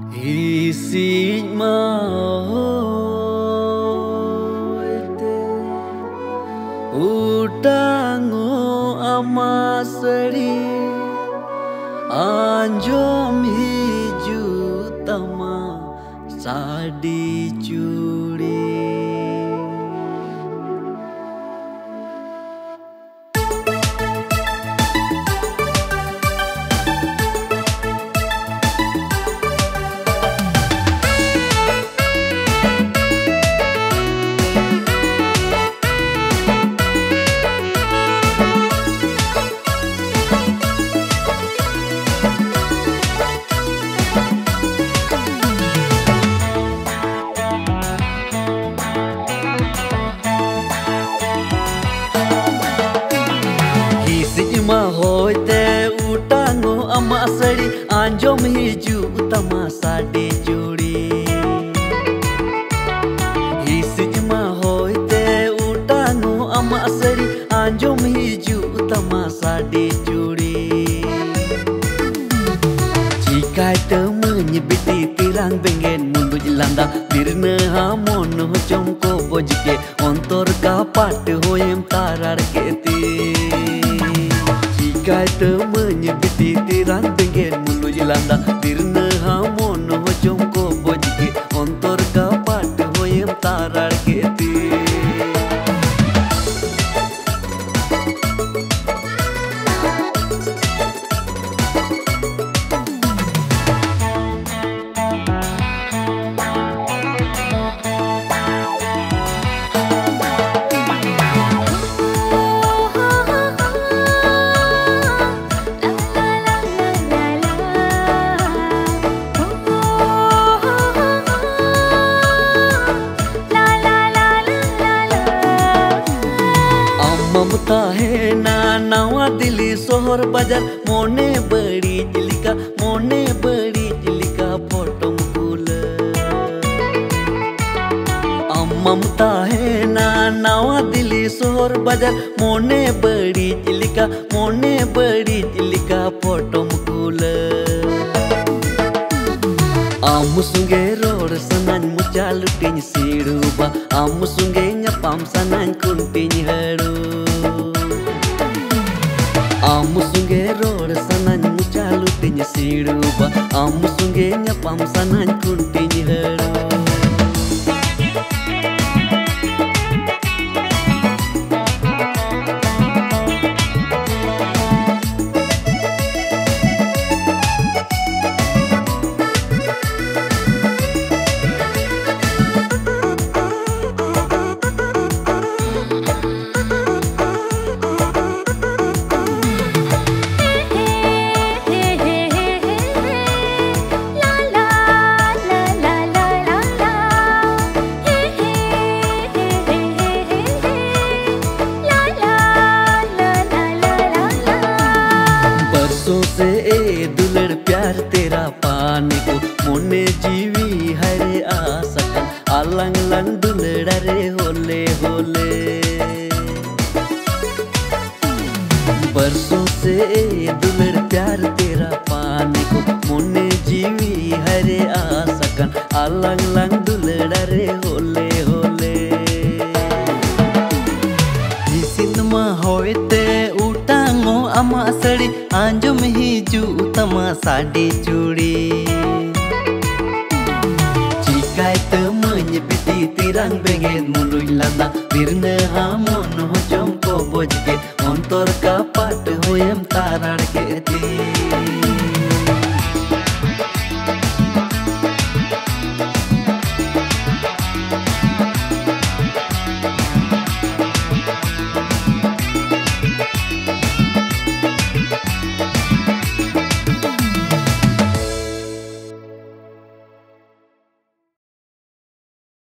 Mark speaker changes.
Speaker 1: Isig mahoite Utango amasari Anjomi ᱥᱟᱹᱲᱤ ᱟᱸᱡᱚᱢ ᱦᱤᱡᱩᱜ ᱛᱟᱢᱟ ᱥᱟᱰᱮ ᱡᱩᱲᱤ ᱦᱤᱥᱤᱡ ᱢᱟ ᱦᱚᱭᱛᱮ ᱩᱴᱟᱝᱚᱜ ᱟᱢᱟᱜ ᱥᱟᱹᱲᱤ ᱟᱸᱡᱚᱢ ᱦᱤᱡᱩᱜ ᱛᱟᱢᱟ ᱥᱟᱰᱮ ᱡᱩᱲᱤ ᱪᱤᱠᱟᱭ ᱛᱟᱹᱢᱟᱹᱧ ᱵᱤᱴᱤ ᱛᱤᱨᱟᱝ ᱵᱮᱸᱜᱮᱫ ᱢᱩᱸᱰᱩᱡ ᱞᱟᱸᱫᱟ ᱛᱤᱨᱱᱟᱹ ᱦᱟᱢᱚᱱ ᱦᱚᱪᱚᱢ ᱠᱚ ᱵᱚᱡᱽ ᱠᱮ ᱚᱱᱛᱚᱨ ᱠᱟᱯᱟᱴ ᱦᱚᱭᱮᱢ ᱛᱟᱨᱟᱲ ᱠᱮᱛᱮ ᱪᱤᱠᱟᱭ ᱛᱟᱹᱢᱟᱹᱧ Titi ran tengen mulu yilanda dirna ममता है ना नवा दिल्ली शहर बाज़ार। मोने बड़ी चिलिका, मोने बड़ी चिलिका, फ़ोटो मुकुल। ममता है ना नवा दिल्ली शहर बाज़ार। मोने बड़ी चिलिका, मोने बड़ी चिलिका, फ़ोटो मुकुल। sanan mu jalu pin sidu ba amu sunge nya pam sanan kun pin hadu amu sunge rod sanan mu jalu pin sidu ba amu sunge nya pam sanan kun pin hadu मोने जीवी हरे आ सकन Alang lung दुलड़ा रे होले होले। बरसों से दुलड़ प्यार तेरा पाने को मोने जीवी हरे आ सकन अलंग लंग दुलड़ा रे होले। होले
Speaker 2: सिनमा होते उटांगो अमा सड़ी आंजम हिजु तमा साडी चूड़ी। ᱠᱟᱱ ᱵᱮᱸᱜᱮᱫ ᱢᱩᱨᱩᱡ ᱞᱟᱸᱫᱟ ᱵᱤᱨᱱᱟᱹ ᱦᱟᱢᱚᱱ ᱦᱚᱪᱚᱢ ᱠᱚ ᱵᱚᱡᱽ ᱜᱮ ᱚᱱᱛᱚᱨ ᱠᱟᱯᱟᱴ ᱦᱚᱭᱮᱢ ᱛᱟᱨᱟᱲ ᱠᱮᱫᱮ